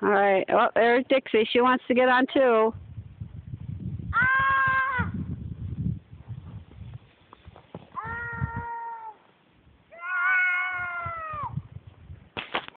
All right. Oh, there's Dixie. She wants to get on too.